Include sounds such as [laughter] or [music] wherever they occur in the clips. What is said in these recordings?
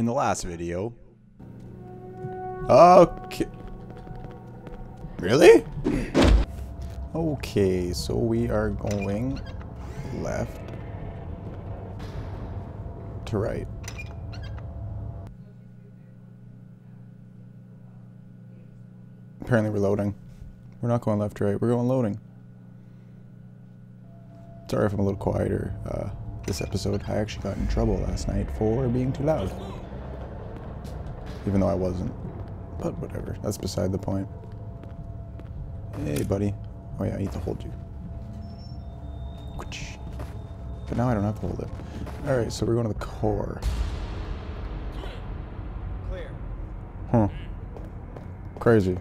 in the last video. Okay. Really? Okay, so we are going left to right. Apparently we're loading. We're not going left to right, we're going loading. Sorry if I'm a little quieter uh, this episode. I actually got in trouble last night for being too loud. Even though I wasn't. But whatever, that's beside the point. Hey, buddy. Oh yeah, I need to hold you. But now I don't have to hold it. Alright, so we're going to the core. Clear. Huh. Crazy.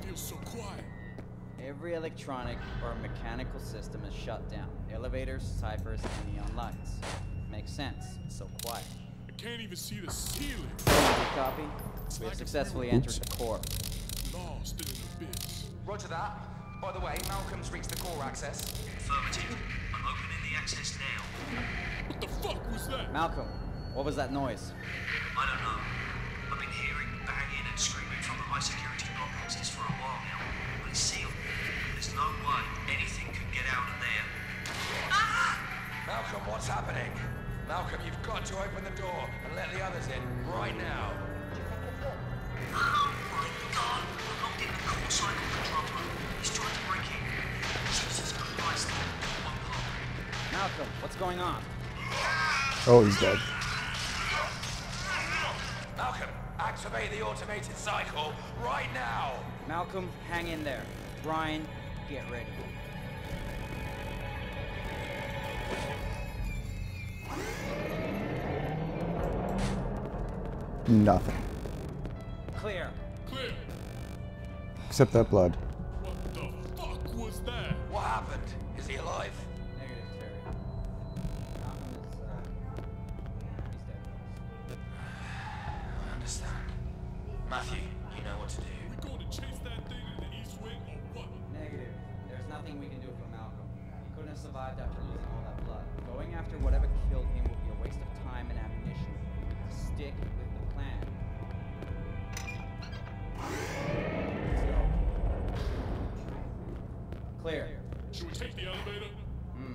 Every electronic or mechanical system is shut down. Elevators, ciphers, and neon lights. Makes sense. It's so quiet. I can't even see the ceiling. Copy. We have successfully entered the core. Lost in an abyss. Roger that. By the way, Malcolm's reached the core access. Affirmative. I'm opening the access now. What the fuck was that? Malcolm, what was that noise? I don't know. I've been hearing banging and screaming from the high security block access for a while now, but it's sealed. There's no way anything can get out of there. Ah! Malcolm, what's happening? Malcolm, you've got to open the door and let the others in right now. Malcolm, what's going on? Oh, he's dead. Malcolm, activate the automated cycle right now. Malcolm, hang in there. Brian, get ready. Nothing. Except that blood. What the fuck was that? What happened? Is he alive? Negative, Terry. Malcolm is, uh, he's dead. I understand. Matthew, you know what to do. We going to chase that thing in the east wing or what? Negative. There's nothing we can do for Malcolm. He couldn't have survived after losing all that blood. Going after whatever killed him would be a waste of time and ammunition. Stick with the plan. The elevator? Hmm.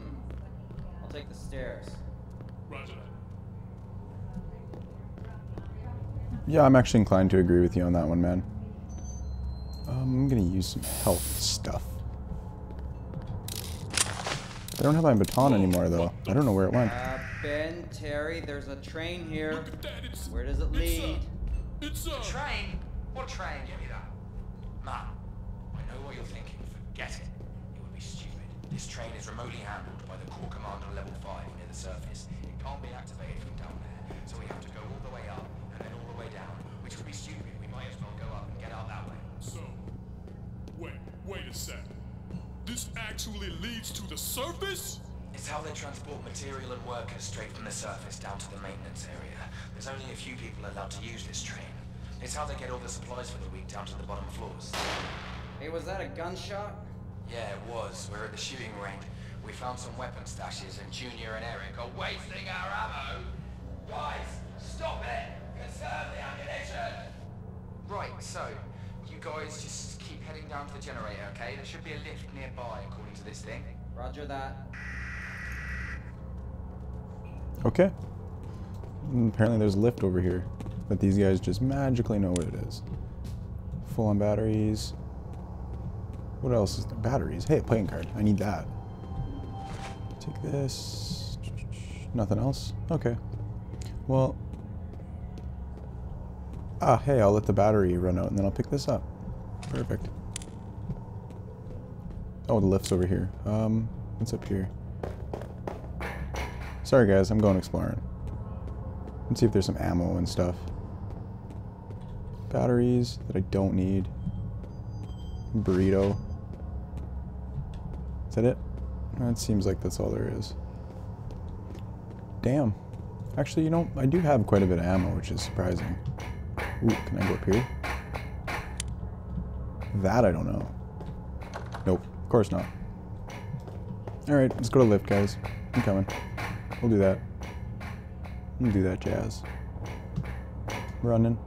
I'll take the stairs. Roger. Yeah, I'm actually inclined to agree with you on that one, man. Um, I'm gonna use some health stuff. I don't have my baton anymore, though. I don't know where it went. Uh, Ben, Terry, there's a train here. Look at that. It's. Where does it It's lead? a. It's a. Train? What train? Give me that. Matt, I know what you're thinking. Forget it. It would be stupid. This train is remotely handled by the core commander level 5 near the surface. It can't be activated from down there. So we have to go all the way up and then all the way down, which would be stupid. We might as well go up and get out that way. So. Wait. Wait a sec. This actually leads to the surface? It's how they transport material and workers straight from the surface down to the maintenance area. There's only a few people allowed to use this train. It's how they get all the supplies for the week down to the bottom floors. Hey, was that a gunshot? Yeah, it was. We're at the shooting range. We found some weapon stashes and Junior and Eric are wasting our ammo. Guys, stop it! Conserve the ammunition! Right, so, you guys just keep heading down to the generator, okay? There should be a lift nearby, according to this thing. Roger that. Okay. Mm, Apparently there's a lift over here. But these guys just magically know what it is. Full on batteries. What else is there? Batteries. Hey, a playing card. I need that. Take this. Nothing else? Okay. Well. Ah, hey, I'll let the battery run out and then I'll pick this up. Perfect. Oh, the lift's over here. Um, what's up here? Sorry guys, I'm going exploring. Let's see if there's some ammo and stuff. Batteries that I don't need. Burrito. Is that it? Seems like that's all there is. Damn. Actually, you know, I do have quite a bit of ammo, which is surprising. Ooh, can I go up here? That I don't know. Nope, of course not. Alright, let's go to lift, guys. I'm coming. We'll do that. We'll do that jazz. running.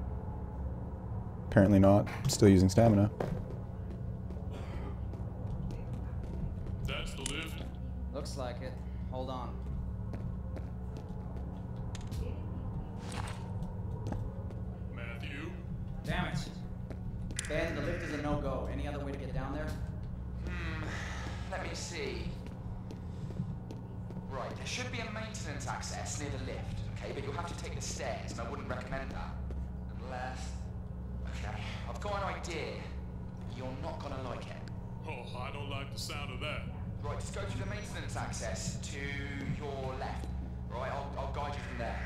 Apparently not. Still using stamina. That's the lift. Looks like it. Hold on. Matthew? Damn it. Ben, the lift is a no-go. Any other way to get down there? Hmm, let me see. Right, there should be a maintenance access near the lift, okay? But you'll have to take the stairs, and I wouldn't recommend that. Unless... Okay, I've got an idea. You're not gonna like it. Oh, I don't like the sound of that. Right, just go through the maintenance access to your left. Right, I'll, I'll guide you from there.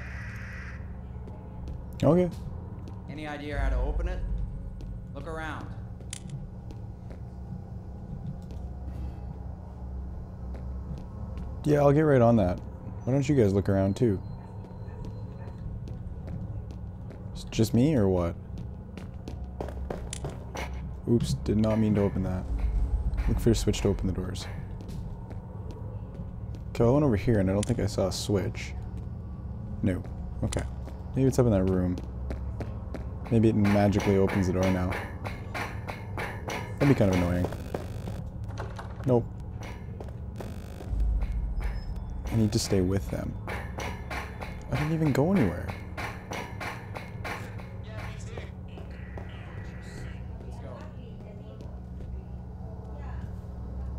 Okay. Any idea how to open it? Look around. Yeah, I'll get right on that. Why don't you guys look around too? It's just me or what? Oops, did not mean to open that. Look for a switch to open the doors. Okay, I went over here and I don't think I saw a switch. No. Okay. Maybe it's up in that room. Maybe it magically opens the door now. That'd be kind of annoying. Nope. I need to stay with them. I didn't even go anywhere.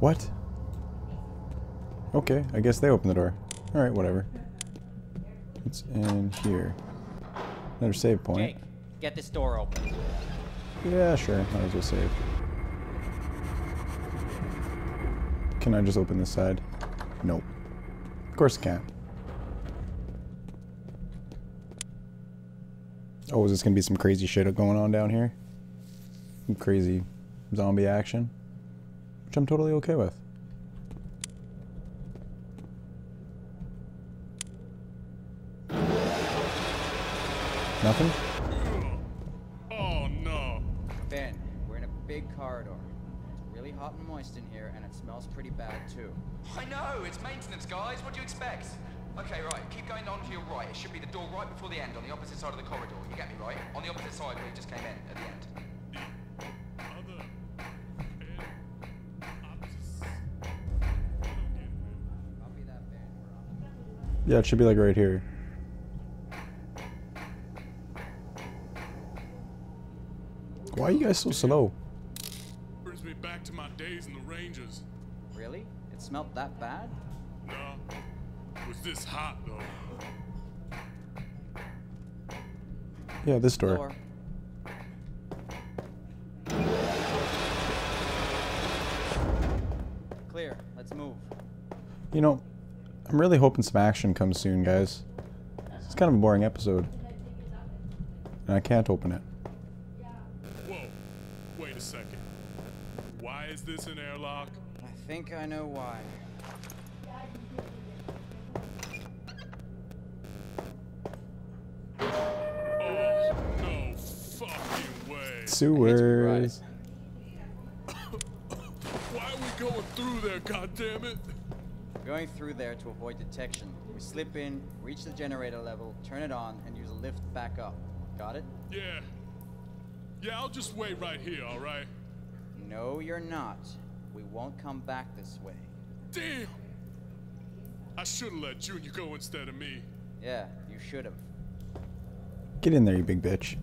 What? Okay, I guess they opened the door. Alright, whatever. It's in here. Another save point. Jake, get this door open. Yeah, sure. Might as well save. Can I just open this side? Nope. Of course I can't. Oh, is this gonna be some crazy shit going on down here? Some crazy zombie action? Which I'm totally okay with. Nothing? Hot and moist in here, and it smells pretty bad too. I know, it's maintenance, guys. What do you expect? Okay, right, keep going on to your right. It should be the door right before the end, on the opposite side of the corridor. You get me, right? On the opposite side where you just came in, at the end. Other. And opposites. I don't get it. Copy that, Ben. We're on. Yeah, it should be like right here. Why are you guys so slow? Brings me back to my days in the Rangers. Really? It smelled that bad? No. Was this hot though? Yeah, this door. Door. Clear. Let's move. You know, I'm really hoping some action comes soon, guys. It's kind of a boring episode. And I can't open it. Whoa. Wait a second. Why is this an airlock? I think I know why. Oh, no fucking way. Sewers. [coughs] Why are we going through there, goddammit? Going through there to avoid detection. We slip in, reach the generator level, turn it on, and use a lift back up. Got it? Yeah. Yeah, I'll just wait right here, alright? No, you're not. We won't come back this way. Damn! I should have let Junior go instead of me. Yeah, you should have. Get in there, you big bitch.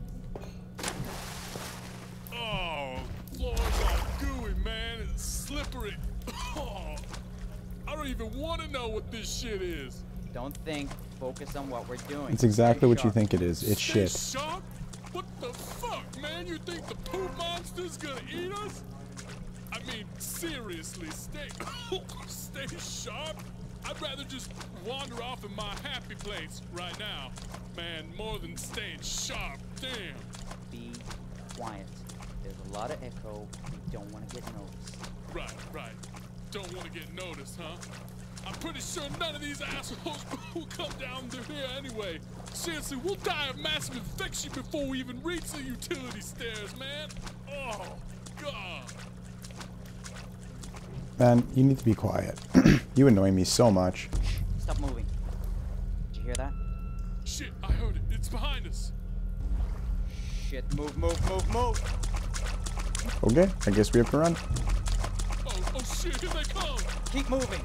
Oh, floor's all gooey, man. It's slippery. Oh, [coughs] I don't even want to know what this shit is. Don't think, focus on what we're doing. It's exactly Stay what you think it is. It's Stay shit. sharp? What the fuck, man? You think the poop monster's gonna eat us? I mean, seriously, stay [coughs] stay sharp. I'd rather just wander off in my happy place right now, man, more than staying sharp. Damn. Be quiet. There's a lot of echo. We don't want to get noticed. Right, right. Don't want to get noticed, huh? I'm pretty sure none of these assholes [laughs] will come down through here anyway. Seriously, we'll die of massive infection before we even reach the utility stairs, man. Oh, God. Man, you need to be quiet. [clears throat] you annoy me so much. Stop moving. Did you hear that? Shit, I heard it. It's behind us. shit. Move, move, move, move. Okay, I guess we have to run. Oh, oh shit, here they come! Keep moving.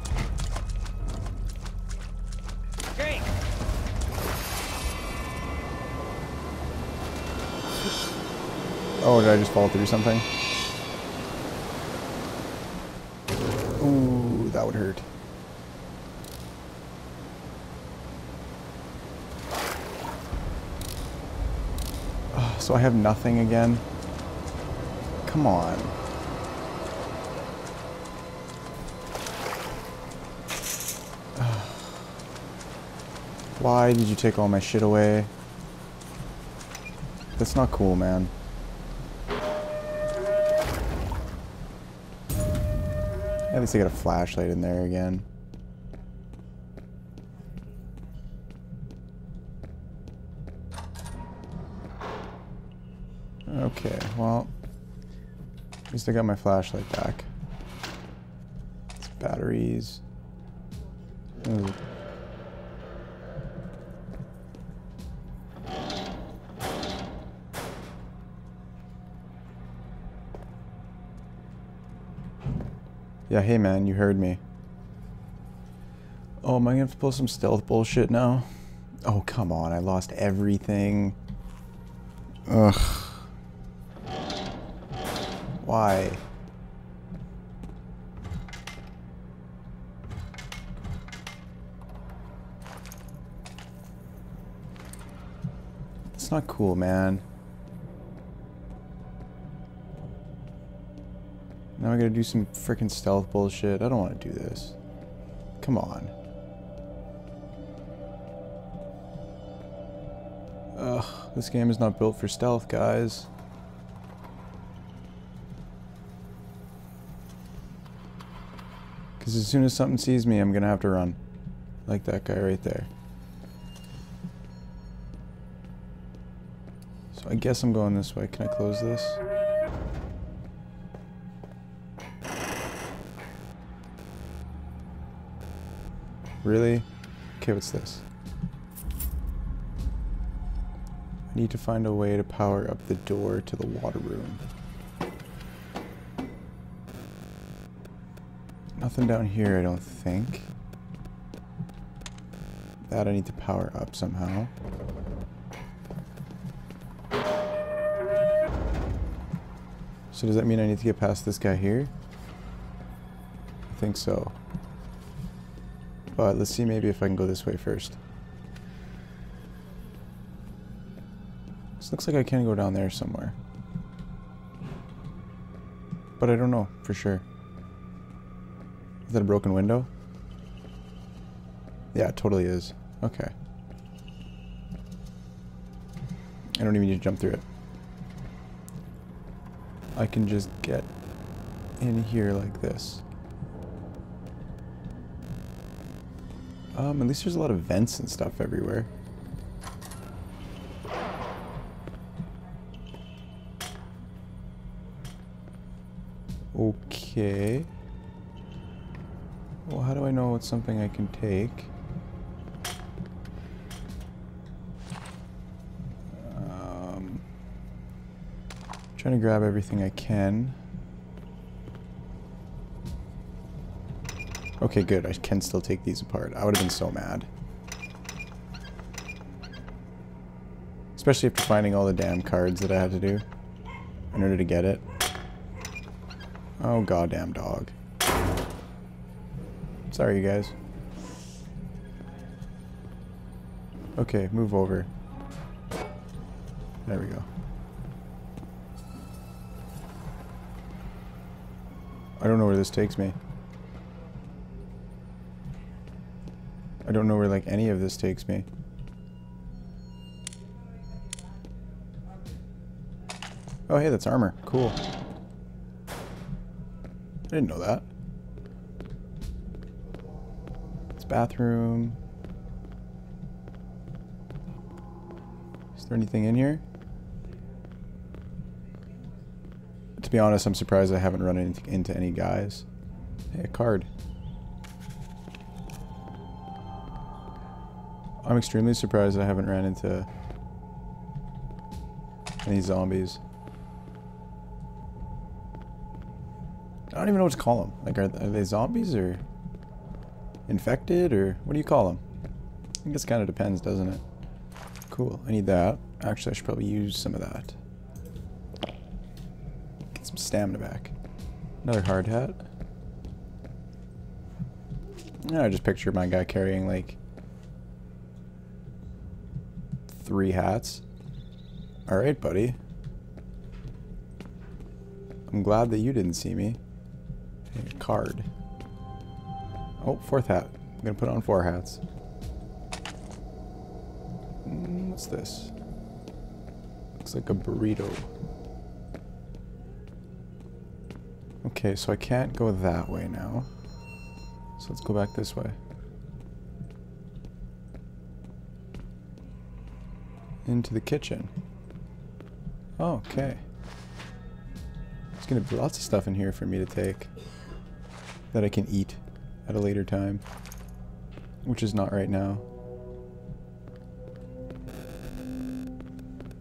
Oh, did I just fall through something? Ooh, that would hurt. Ah, So I have nothing again? Come on. Why did you take all my shit away? That's not cool, man. At least I got a flashlight in there again. Okay, well, at least I got my flashlight back. It's batteries. Ooh. Yeah, hey man, you heard me. Oh, am I gonna have to pull some stealth bullshit now? Oh, come on, I lost everything. Ugh. Why? It's not cool, man. Now I gotta do some freaking stealth bullshit. I don't want to do this. Come on. Ugh, this game is not built for stealth, guys. Because as soon as something sees me, I'm gonna have to run. Like that guy right there. So I guess I'm going this way. Can I close this? Really? Okay, what's this? I need to find a way to power up the door to the water room. Nothing down here, I don't think. That I need to power up somehow. So does that mean I need to get past this guy here? I think so. But let's see maybe if I can go this way first. This looks like I can go down there somewhere. But I don't know for sure. Is that a broken window? Yeah, it totally is. Okay. I don't even need to jump through it. I can just get in here like this. Um, at least there's a lot of vents and stuff everywhere. Okay. Well, how do I know it's something I can take? Um, trying to grab everything I can. Okay, good. I can still take these apart. I would have been so mad. Especially after finding all the damn cards that I had to do in order to get it. Oh, goddamn dog. Sorry, you guys. Okay, move over. There we go. I don't know where this takes me. I don't know where like any of this takes me. Oh hey, that's armor. Cool. I didn't know that. It's bathroom. Is there anything in here? To be honest, I'm surprised I haven't run into, any guys. Hey, a card. I'm extremely surprised I haven't ran into any zombies. I don't even know what to call them. Like, are, are they zombies or infected or what do you call them? I guess kind of depends, doesn't it? Cool. I need that. Actually, I should probably use some of that. Get some stamina back. Another hard hat. Yeah, I just picture my guy carrying like three hats. Alright, buddy. I'm glad that you didn't see me. A card. Oh, fourth hat. I'm gonna put on four hats. Mm, what's this? Looks like a burrito. Okay, so I can't go that way now. So let's go back this way. Into the kitchen. Okay. There's gonna be lots of stuff in here for me to take that I can eat at a later time, which is not right now.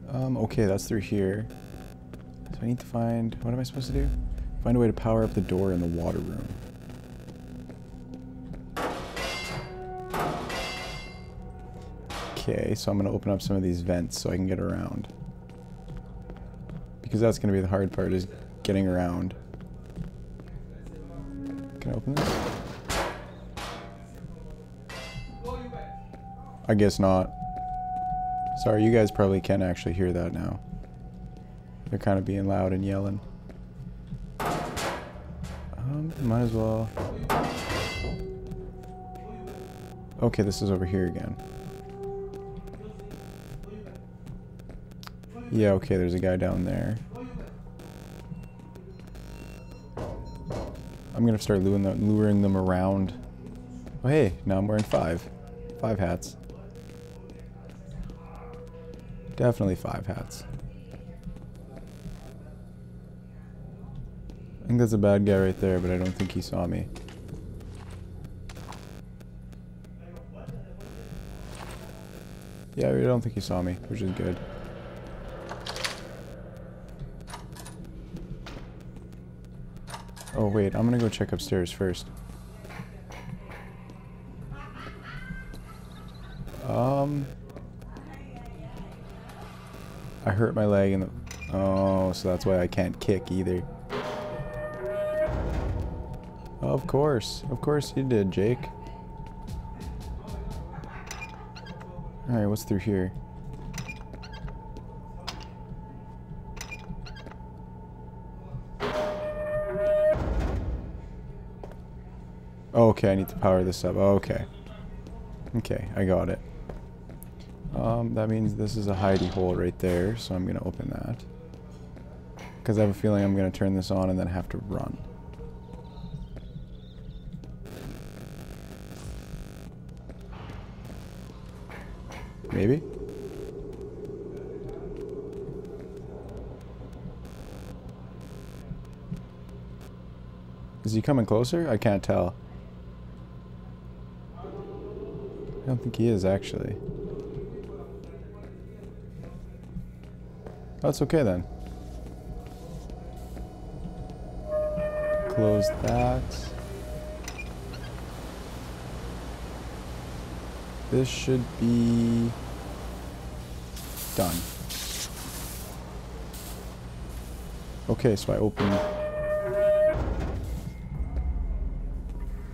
Um, okay, that's through here. So I need to find, what am I supposed to do? Find a way to power up the door in the water room. Okay, so I'm going to open up some of these vents so I can get around. Because that's going to be the hard part, is getting around. Can I open this? I guess not. Sorry, you guys probably can actually hear that now. They're kind of being loud and yelling. Um, might as well. Okay, this is over here again. Yeah, okay, there's a guy down there. I'm gonna start luring them, luring them around. Oh hey, now I'm wearing five. Five hats. Definitely five hats. I think that's a bad guy right there, but I don't think he saw me. Yeah, I don't think he saw me, which is good. Oh wait, I'm gonna go check upstairs first. Um... I hurt my leg in the... Oh, so that's why I can't kick either. Of course. Of course you did, Jake. Alright, what's through here? Okay, I need to power this up. Okay. Okay, I got it. Um, that means this is a hidey hole right there, so I'm going to open that. Because I have a feeling I'm going to turn this on and then have to run. Maybe? Is he coming closer? I can't tell. I don't think he is, actually. Oh, That's okay then. Close that. This should be done. Okay, so I open.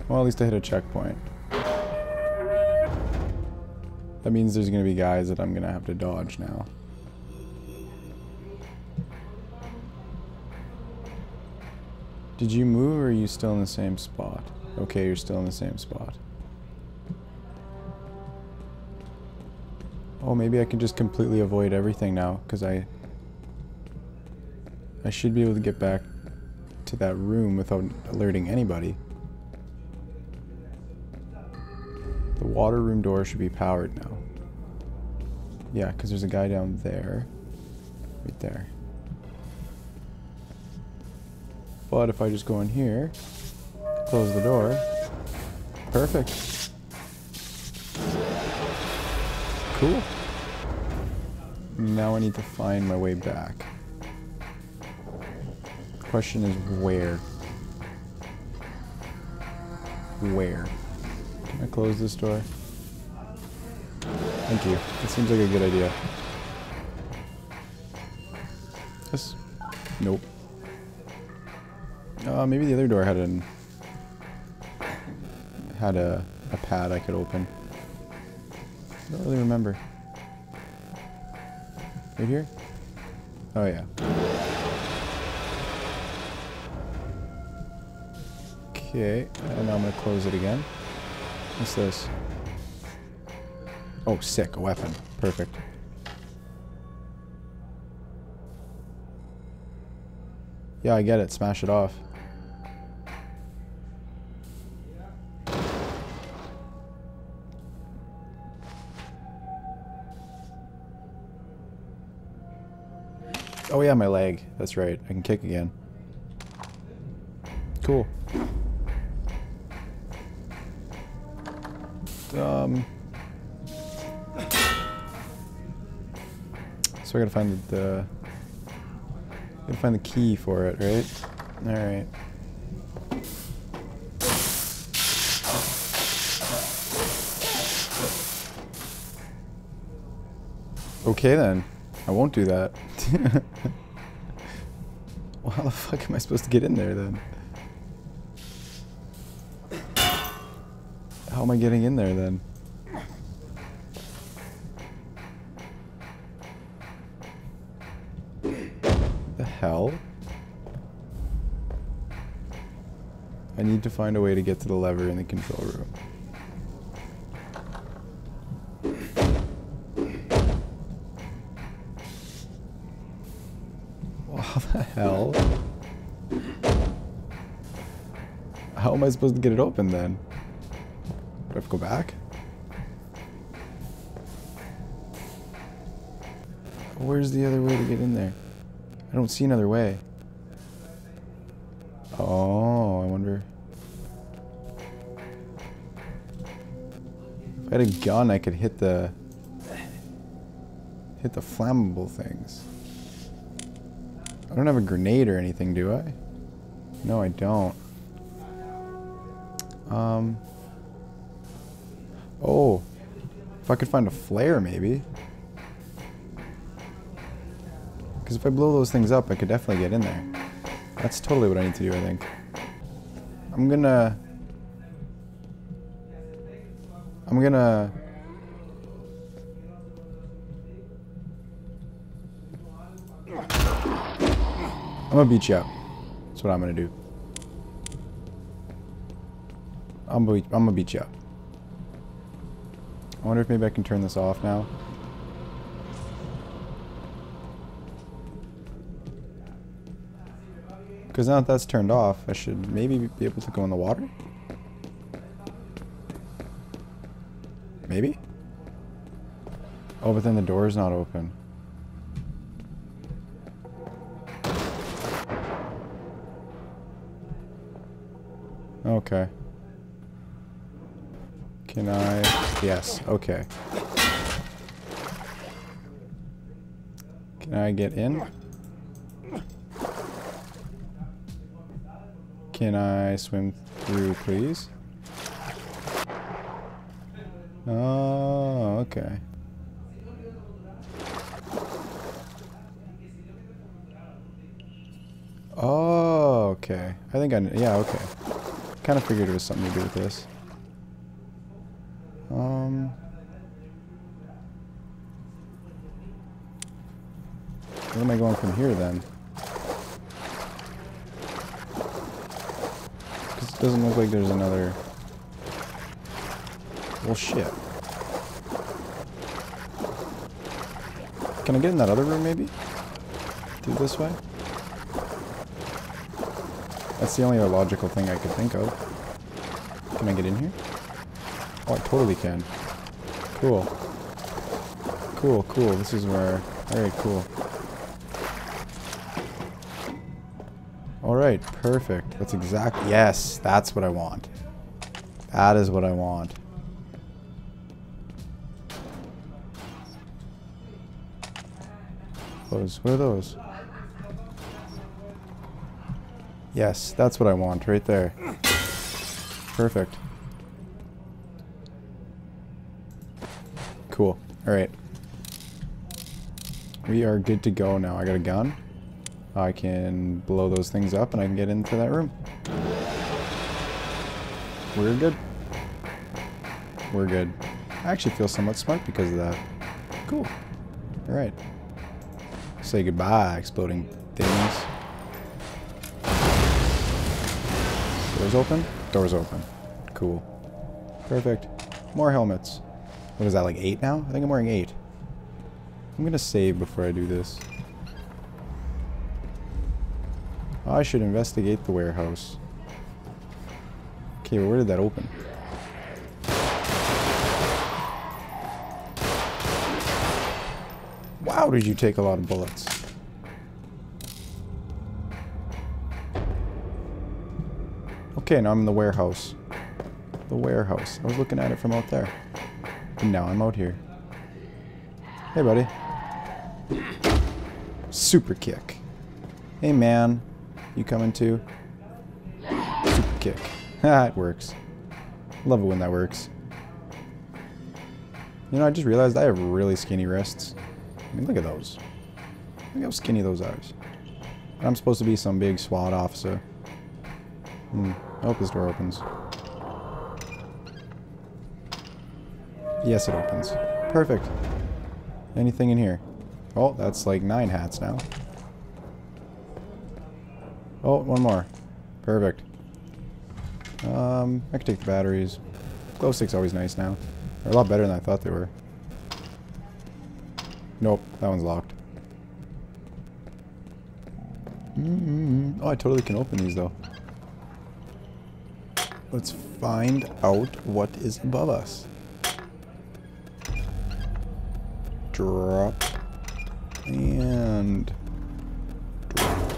Well, at least I hit a checkpoint. That means there's going to be guys that I'm going to have to dodge now. Did you move or are you still in the same spot? Okay, you're still in the same spot. Oh, maybe I can just completely avoid everything now, because I... I should be able to get back to that room without alerting anybody. Water room door should be powered now. Yeah, because there's a guy down there. Right there. But if I just go in here, close the door, perfect. Cool. Now I need to find my way back. Question is where? Where? I close this door? Thank you. It seems like a good idea. This? Nope. Uh, maybe the other door had an had a, a pad I could open. I don't really remember. Right here? Oh yeah. Okay, and now I'm gonna close it again. What's this? Oh, sick, a weapon. Perfect. Yeah, I get it. Smash it off. Oh yeah, my leg. That's right. I can kick again. Cool. Um. So I gotta find the, gotta find the key for it, right? All right. Okay then. I won't do that. [laughs] well, how the fuck am I supposed to get in there then? How am I getting in there then? The hell? I need to find a way to get to the lever in the control room. What the hell? How am I supposed to get it open then? Go back? Where's the other way to get in there? I don't see another way. Oh, I wonder. If I had a gun, I could hit the hit the flammable things. I don't have a grenade or anything, do I? No, I don't. Um. Oh. If I could find a flare, maybe. Because if I blow those things up, I could definitely get in there. That's totally what I need to do, I think. I'm gonna... I'm gonna... I'm gonna beat you up. That's what I'm gonna do. I'm gonna, I'm gonna beat you up. I wonder if maybe I can turn this off now. Because now that that's turned off, I should maybe be able to go in the water? Maybe? Oh, but then the door is not open. Okay. Can I... Yes, okay. Can I get in? Can I swim through, please? Oh, okay. Oh, okay. I think I... Yeah, okay. Kind of figured it was something to do with this. Where am I going from here, then? Because it doesn't look like there's another... Well, shit. Can I get in that other room, maybe? Through this way? That's the only logical thing I could think of. Can I get in here? Oh, I totally can. Cool. Cool, cool. This is where... Alright, cool. Alright, perfect. That's exactly... Yes, that's what I want. That is what I want. Those, What are those? Yes, that's what I want, right there. Perfect. Cool. Alright. We are good to go now. I got a gun. I can blow those things up and I can get into that room. We're good. We're good. I actually feel somewhat smart because of that. Cool. Alright. Say goodbye, exploding things. Doors open? Doors open. Cool. Perfect. More helmets. What is that, like eight now? I think I'm wearing eight. I'm gonna save before I do this. Oh, I should investigate the warehouse. Okay, where did that open? Wow, did you take a lot of bullets? Okay, now I'm in the warehouse. The warehouse. I was looking at it from out there. And now I'm out here. Hey, buddy. Super kick. Hey, man. You coming too? Super kick. [laughs] Ha, it works. Love it when that works. You know, I just realized I have really skinny wrists. I mean, look at those. Look how skinny those are. I'm supposed to be some big SWAT officer. Hmm. I hope this door opens. Yes, it opens. Perfect. Anything in here? Oh, that's like nine hats now. Oh, one more. Perfect. Um, I can take the batteries. Glow stick's always nice now. They're a lot better than I thought they were. Nope, that one's locked. Mm -hmm. Oh, I totally can open these though. Let's find out what is above us. Drop. And... Drop.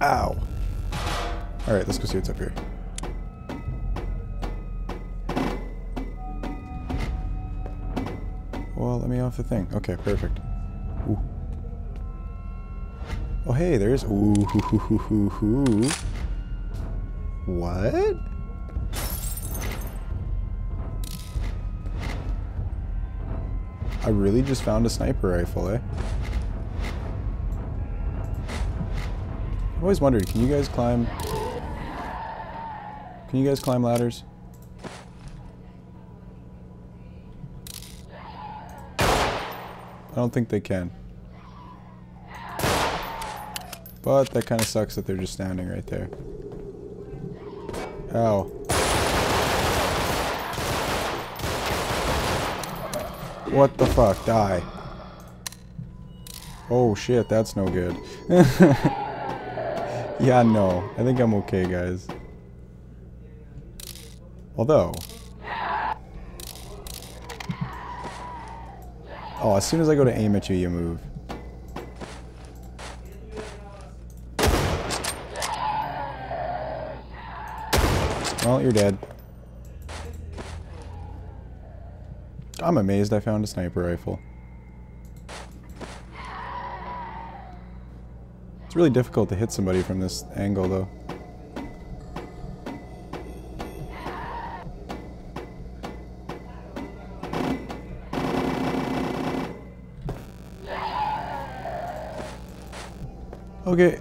Ow. Alright, let's go see what's up here. Well, let me off the thing. Okay, perfect. Ooh. Oh, hey, there's... Ooh, hoo, hoo, hoo, hoo, hoo. What? I really just found a sniper rifle, eh? I've always wondered, can you guys climb... Can you guys climb ladders? I don't think they can. But that kind of sucks that they're just standing right there. Ow. What the fuck? Die. Oh shit, that's no good. [laughs] yeah, no. I think I'm okay, guys. Although... Oh, as soon as I go to aim at you, you move. Well, you're dead. I'm amazed I found a sniper rifle. It's really difficult to hit somebody from this angle, though. Okay.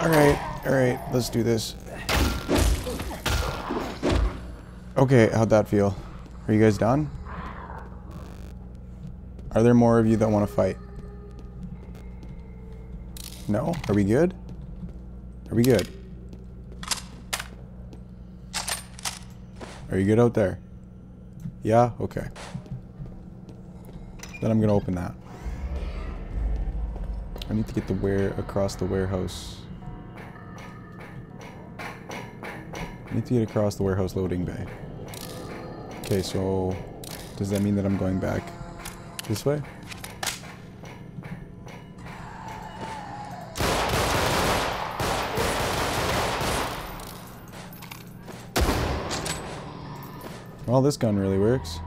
Alright, alright, let's do this. Okay, how'd that feel? Are you guys done? Are there more of you that want to fight? No? Are we good? Are we good? Are you good out there? Yeah? Okay. Then I'm gonna open that. I need to get the where across the warehouse. I need to get across the warehouse loading bay. Okay, so does that mean that I'm going back this way? Well, this gun really works.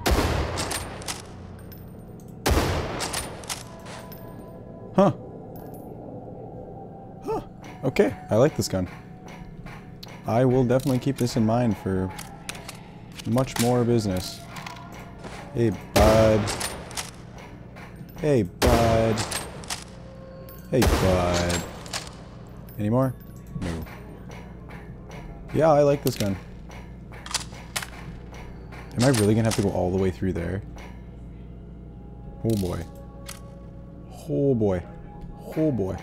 Okay, I like this gun. I will definitely keep this in mind for much more business. Hey, bud. Hey, bud. Hey, bud. Any more? No. Yeah, I like this gun. Am I really gonna have to go all the way through there? Oh boy. Oh boy. Oh boy.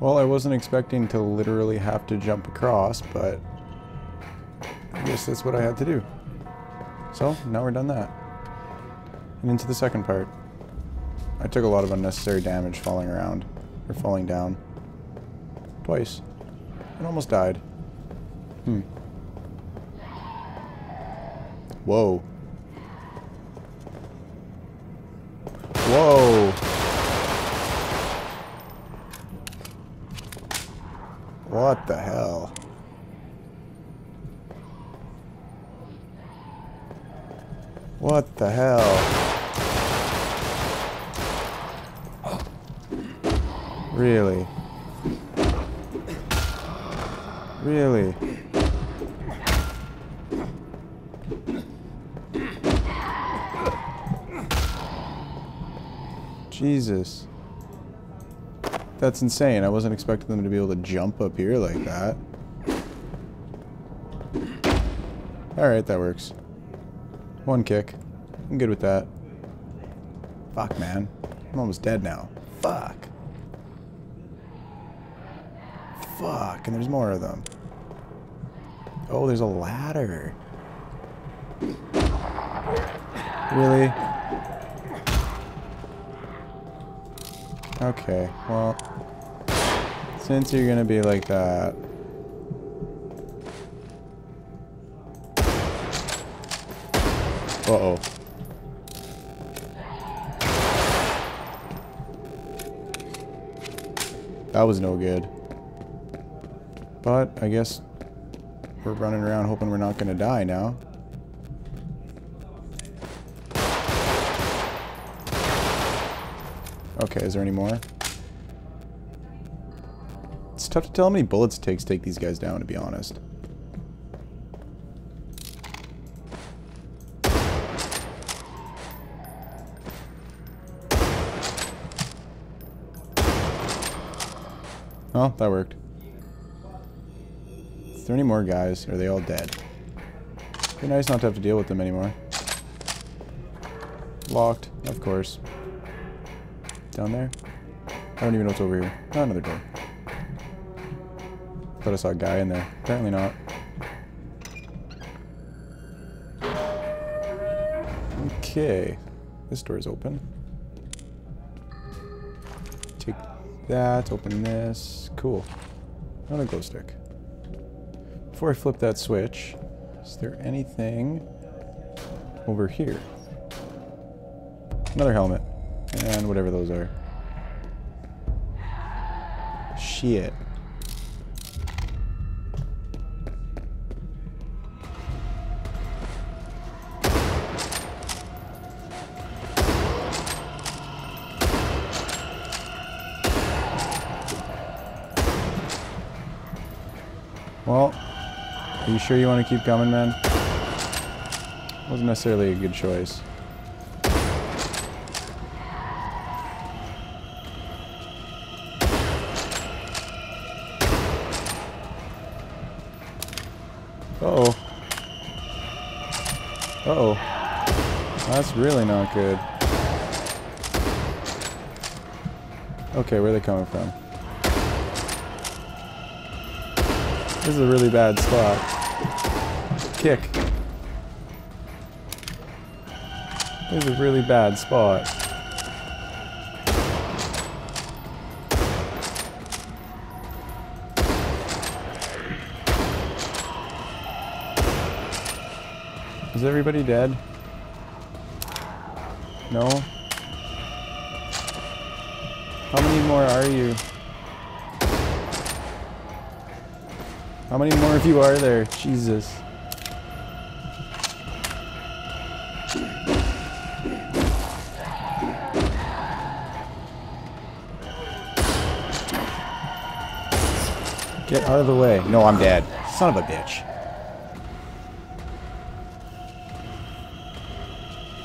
Well, I wasn't expecting to literally have to jump across, but I guess that's what I had to do. So, now we're done that. And into the second part. I took a lot of unnecessary damage falling around, or falling down. Twice. And almost died. Hmm. Whoa. Whoa. What the hell? What the hell? Really? Really? Jesus. That's insane. I wasn't expecting them to be able to jump up here like that. Alright, that works. One kick. I'm good with that. Fuck, man. I'm almost dead now. Fuck. Fuck, and there's more of them. Oh, there's a ladder. Really? Okay, well, since you're gonna be like that, uh-oh. That was no good. But, I guess we're running around hoping we're not gonna die now. Okay, is there any more? It's tough to tell how many bullets it takes to take these guys down, to be honest. Oh, that worked. Is there any more guys? Are they all dead? Be nice not to have to deal with them anymore. Locked, of course. Down there? I don't even know what's over here. Oh, another door. Thought I saw a guy in there. Apparently not. Okay. This door is open. Take that, open this. Cool. Another glow stick. Before I flip that switch, is there anything over here? Another helmet. And whatever those are. Shit. Well, are you sure you want to keep coming, man? Wasn't necessarily a good choice. Really not good. Okay, where are they coming from? This is a really bad spot. Kick. This is a really bad spot. Is everybody dead? No? How many more are you? How many more of you are there? Jesus. Get out of the way. No, I'm dead. Son of a bitch.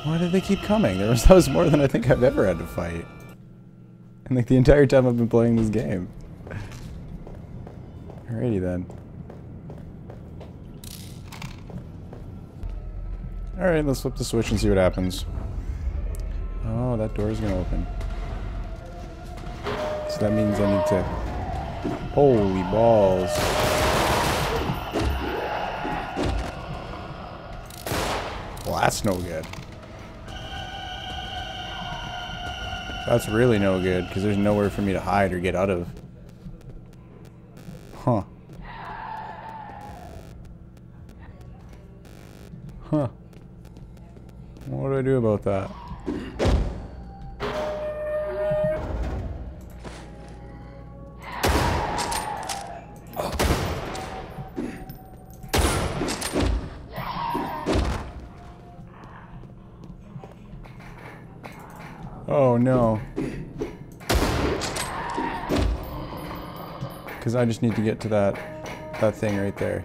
Why did they keep coming? There was, that was more than I think I've ever had to fight. And like the entire time I've been playing this game. Alrighty then. Alright, let's flip the switch and see what happens. Oh, that door is gonna open. So that means I need to... Holy balls. Well, that's no good. That's really no good, because there's nowhere for me to hide or get out of. Huh. Huh. What do I do about that? I just need to get to that that thing right there.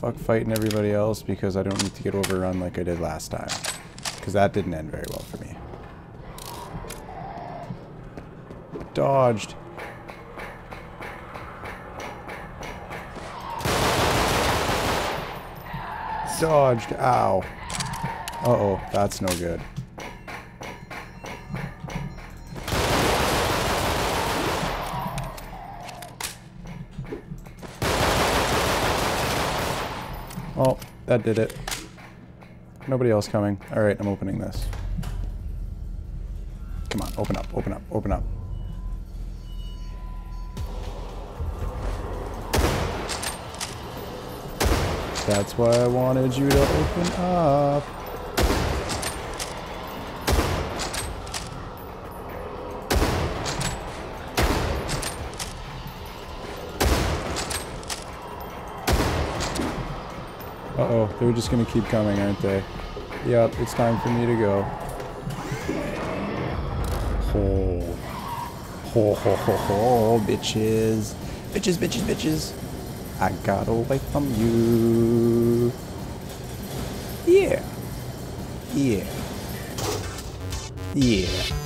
Fuck fighting everybody else because I don't need to get overrun like I did last time. Because that didn't end very well for me. Dodged. Dodged. Ow. Uh-oh, that's no good. That did it. Nobody else coming. Alright, I'm opening this. Come on, open up, open up, open up. That's why I wanted you to open up. Uh-oh, they're just gonna keep coming, aren't they? Yep, it's time for me to go. Ho. Ho, ho, ho, ho, bitches. Bitches, bitches, bitches. I got away from you. Yeah. Yeah. Yeah.